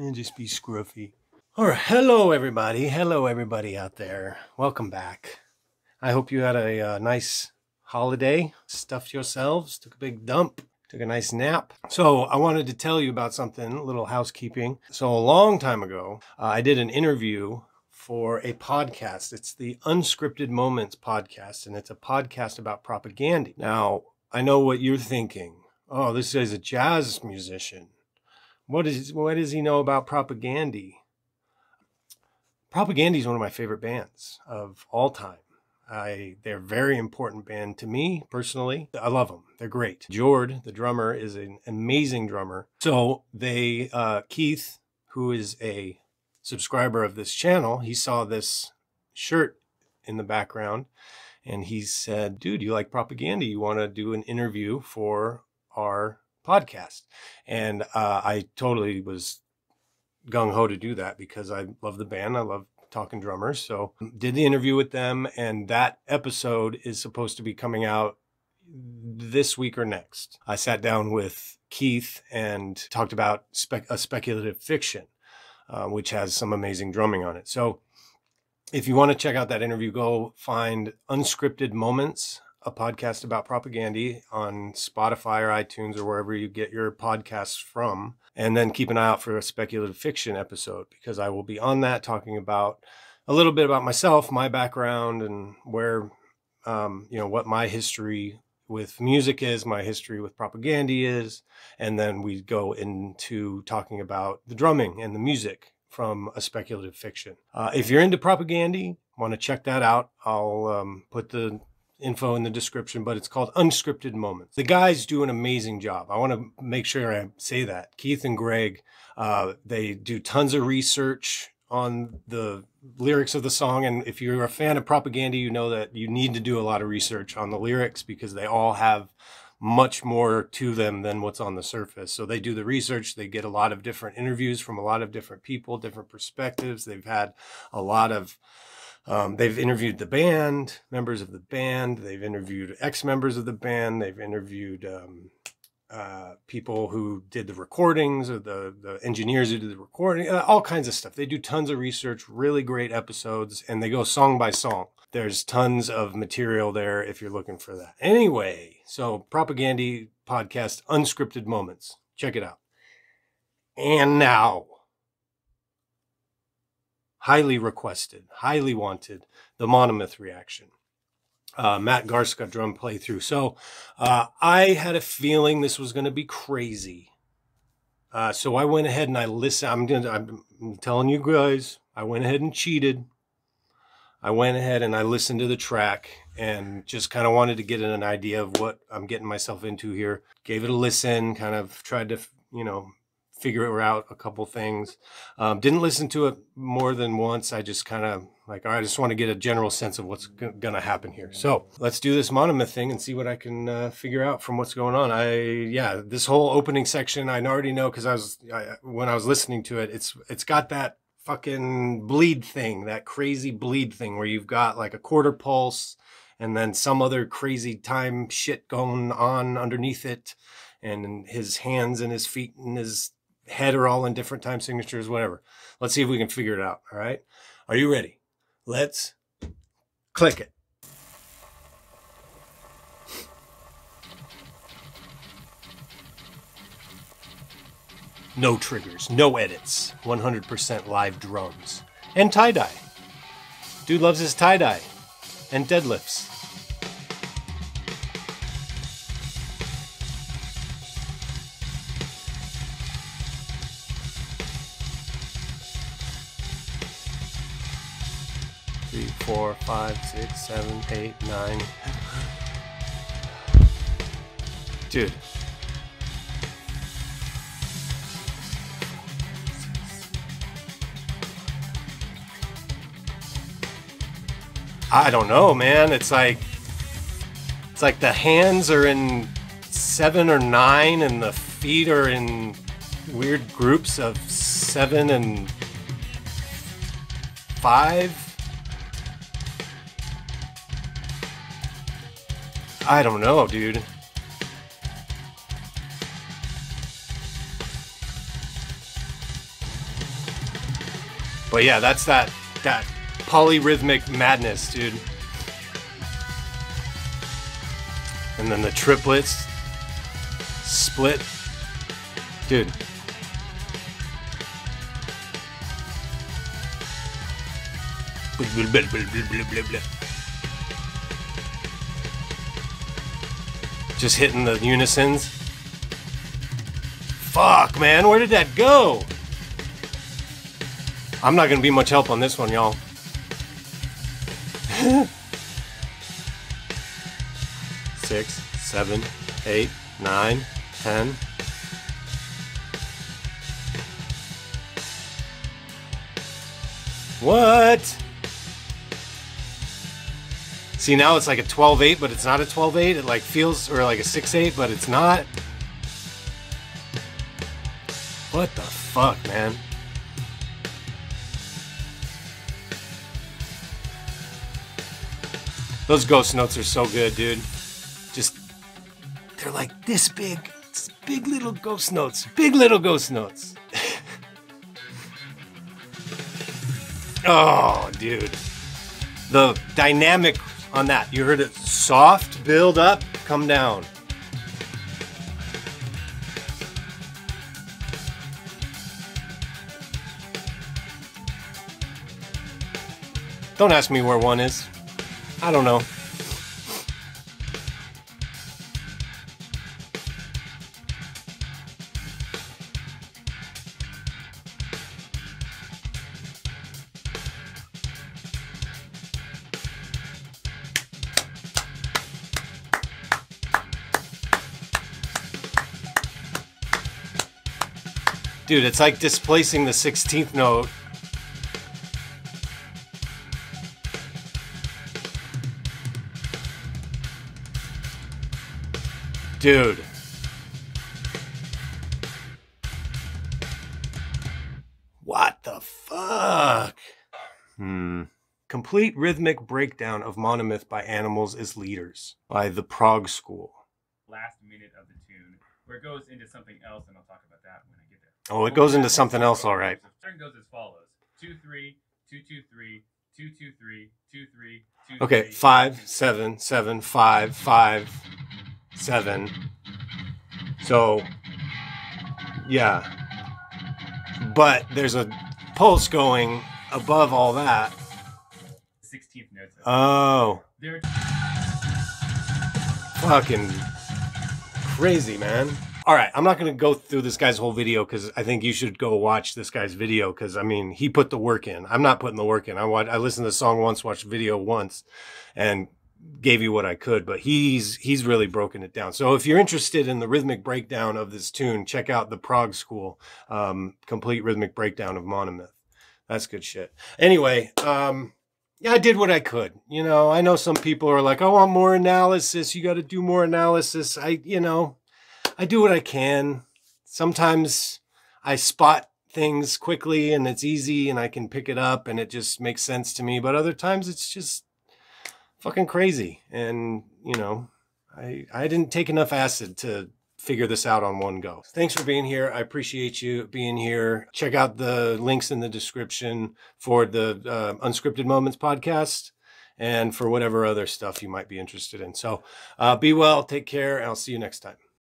and just be scruffy. All right, hello everybody. Hello everybody out there. Welcome back. I hope you had a uh, nice holiday, stuffed yourselves, took a big dump, took a nice nap. So I wanted to tell you about something, a little housekeeping. So a long time ago, uh, I did an interview for a podcast. It's the Unscripted Moments podcast, and it's a podcast about Propagandhi. Now, I know what you're thinking. Oh, this is a jazz musician. What is what does he know about Propagandhi? Propagandhi is one of my favorite bands of all time. I they're a very important band to me personally. I love them. They're great. Jord, the drummer, is an amazing drummer. So they uh, Keith, who is a subscriber of this channel, he saw this shirt in the background and he said, "Dude, you like Propagandhi? You want to do an interview for our podcast?" And uh, I totally was gung ho to do that because I love the band. I love talking drummers. So did the interview with them, and that episode is supposed to be coming out this week or next. I sat down with Keith and talked about a speculative fiction, uh, which has some amazing drumming on it. So if you want to check out that interview, go find Unscripted Moments, a podcast about Propagandhi on Spotify or iTunes or wherever you get your podcasts from. And then keep an eye out for a speculative fiction episode because I will be on that talking about a little bit about myself, my background, and where, um, you know, what my history with music is, my history with Propagandhi is. And then we go into talking about the drumming and the music from a speculative fiction. Uh, if you're into Propagandhi, want to check that out, I'll um, put the info in the description, but it's called Unscripted Moments. The guys do an amazing job. I want to make sure I say that. Keith and Greg, uh, they do tons of research on the lyrics of the song. And if you're a fan of Propagandhi, you know that you need to do a lot of research on the lyrics because they all have much more to them than what's on the surface. So they do the research, they get a lot of different interviews from a lot of different people, different perspectives. They've had a lot of um, they've interviewed the band, members of the band. They've interviewed ex members of the band. They've interviewed um, uh, people who did the recordings or the, the engineers who did the recording, uh, all kinds of stuff. They do tons of research, really great episodes, and they go song by song. There's tons of material there if you're looking for that. Anyway, so Propagandhi Podcast Unscripted Moments. Check it out. And now highly requested, highly wanted, the monomyth reaction. Uh, Matt Garstka drum playthrough. So uh, I had a feeling this was going to be crazy. Uh, so I went ahead and I listened. I'm, gonna, I'm telling you guys, I went ahead and cheated. I went ahead and I listened to the track and just kind of wanted to get an idea of what I'm getting myself into here. Gave it a listen, kind of tried to, you know, figure it out a couple things. Um, didn't listen to it more than once. I just kind of like, all right, I just want to get a general sense of what's going to happen here. So let's do this monomyth thing and see what I can uh, figure out from what's going on. I, yeah, this whole opening section, I already know because I was, I, when I was listening to it, it's, it's got that fucking bleed thing, that crazy bleed thing where you've got like a quarter pulse and then some other crazy time shit going on underneath it and his hands and his feet and his head are all in different time signatures, whatever. Let's see if we can figure it out. All right. Are you ready? Let's click it. No triggers, no edits, 100% live drums, and tie dye. Dude loves his tie dye and deadlifts. Three, four, five, six, seven, eight, nine. Dude. I don't know, man. It's like it's like the hands are in seven or nine, and the feet are in weird groups of seven and five. I don't know, dude. But yeah, that's that that polyrhythmic madness, dude. And then the triplets split. Dude. Just hitting the unisons. Fuck, man, where did that go? I'm not gonna be much help on this one, y'all. Six, seven, eight, nine, ten. What? See, now it's like a 12-8, but it's not a 12-8. It like feels, or like a 6-8, but it's not. What the fuck, man? Those ghost notes are so good, dude. Just, they're like this big. Big little ghost notes. Big little ghost notes. oh, dude. The dynamic on that. You heard it soft, build up, come down. Don't ask me where one is. I don't know. Dude, it's like displacing the 16th note Dude. What the fuck? Hmm. Complete rhythmic breakdown of monomyth by animals as leaders by the Prog School. Last minute of the tune, where it goes into something else, and I'll talk about that when I get there. Oh, it goes into something else, all right. The turn goes as follows: two three, two two three, two two three, two three, two. Okay, five, seven, seven, five, five, seven. So, yeah. But there's a pulse going above all that. Sixteenth notes. Oh, There. fucking crazy, man. All right, I'm not going to go through this guy's whole video because I think you should go watch this guy's video because I mean he put the work in. I'm not putting the work in. I watched, I listened to the song once, watched video once, and gave you what I could. But he's he's really broken it down. So if you're interested in the rhythmic breakdown of this tune, check out the Prog School um, complete rhythmic breakdown of Monomyth. That's good shit. Anyway, um, yeah, I did what I could. You know, I know some people are like, I want more analysis. You got to do more analysis. I, you know, I do what I can. Sometimes I spot things quickly and it's easy and I can pick it up and it just makes sense to me. But other times it's just fucking crazy. And, you know, I, I didn't take enough acid to figure this out on one go. Thanks for being here. I appreciate you being here. Check out the links in the description for the uh, Unscripted Moments podcast and for whatever other stuff you might be interested in. So uh, be well, take care, and I'll see you next time.